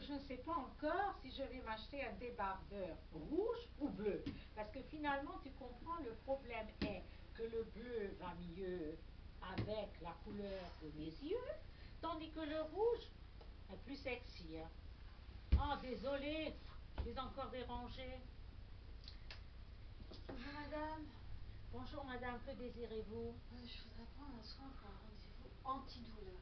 Je ne sais pas encore si je vais m'acheter un débardeur rouge ou bleu. Parce que finalement, tu comprends, le problème est que le bleu va mieux avec la couleur de mes yeux, tandis que le rouge est plus sexy. Oh, désolé, je suis encore dérangée. Bonjour madame. Bonjour madame, que désirez-vous? Euh, Je voudrais prendre un soin pour un rendez-vous antidouleur.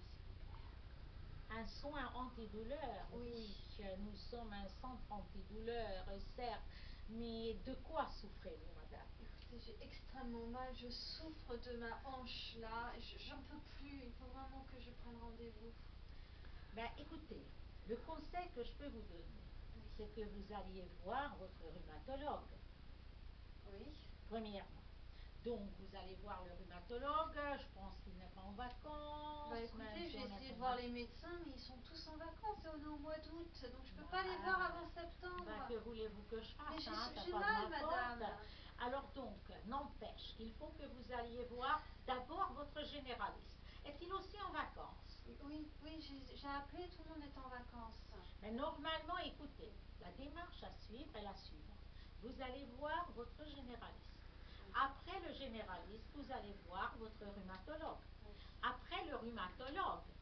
Un soin antidouleur Oui. Nous sommes un centre antidouleur, certes. Mais de quoi souffrez-vous, madame? Écoutez, j'ai extrêmement mal. Je souffre de ma hanche là. J'en peux plus. Il faut vraiment que je prenne rendez-vous. Ben écoutez, le conseil que je peux vous donner, c'est que vous alliez voir votre rhumatologue. Oui. Premièrement. Donc, vous allez voir le rhumatologue. Je pense qu'il n'est pas en vacances. Écoutez, j'ai essayé de voir les médecins, mais ils sont tous en vacances et on est au mois d'août. Donc, je ne peux pas les voir avant septembre. Bah, que voulez-vous que je fasse Mais hein, j'ai mal, madame. Alors donc, n'empêche qu'il faut que vous alliez voir d'abord votre généraliste. Est-il aussi en vacances? Oui, oui, j'ai appelé, tout le monde est en vacances. Mais normalement, écoutez, la démarche à suivre est la suivante. Vous allez voir votre généraliste. Après le généraliste, vous allez voir votre rhumatologue. Après le rhumatologue,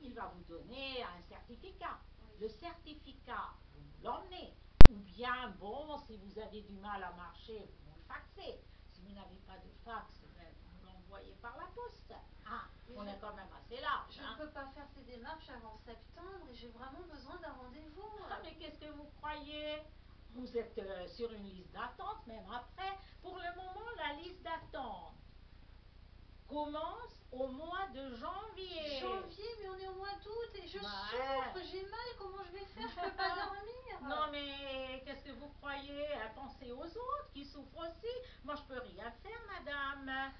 il va vous donner un certificat. Le certificat, vous l'emmenez. Ou bien, bon, si vous avez du mal à marcher, vous le faxez. Si vous n'avez pas de fax, ben, vous l'envoyez par la poste. Ah, on est quand même assez large. Je ne hein. peux pas faire ces démarches avant septembre et j'ai vraiment besoin d'un rendez-vous. Ah, mais qu'est-ce que vous croyez? Vous êtes euh, sur une liste d'attente, même après. Pour le moment, la liste d'attente commence au mois de janvier. Janvier, mais on est au mois d'août et je souffre, j'ai mal, comment je vais faire? Je ne peux pas dormir. Non, mais qu'est-ce que vous croyez? Pensez aux autres qui souffrent aussi? Moi, je peux rien faire, madame.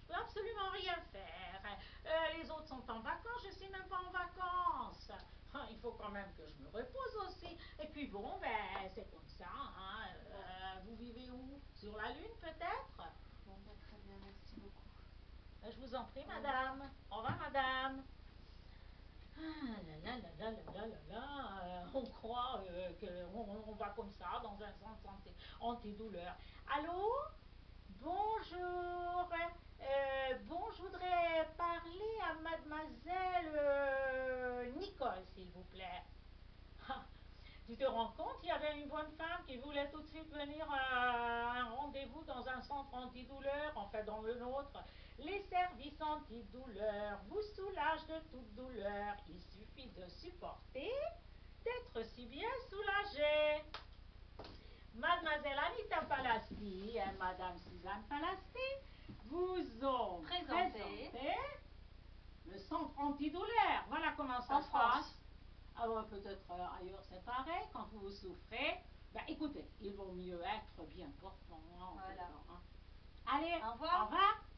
Je peux absolument rien faire. Euh, les autres sont en vacances, je ne suis même pas en vacances. Il faut quand même que je me repose aussi. Et puis bon, ben, c'est comme ça. Hein. Euh, vous vivez où? Sur la Lune, peut-être? Bon, ben, très bien, merci beaucoup. Vous en prie, madame. Au revoir, madame. Ah là là là là là euh, on croit euh, qu'on on va comme ça dans un centre antidouleur. Allô? Bonjour. Euh, bon, je voudrais parler à mademoiselle euh, Nicole, s'il vous plaît. Ah, tu te rends compte, il y avait une bonne femme qui voulait tout de suite venir à un rendez-vous centre antidouleur, enfin dans le nôtre. Les services antidouleurs vous soulagent de toute douleur. Il suffit de supporter, d'être si bien soulagé. Mademoiselle Anita Palasti et Madame Suzanne Palasti vous ont présenté, le centre antidouleur. Voilà comment ça se passe. Alors peut-être euh, ailleurs c'est pareil, quand vous souffrez, écoutez, il vaut mieux être bien portant. Voilà. Hein. Allez, au revoir. Au revoir.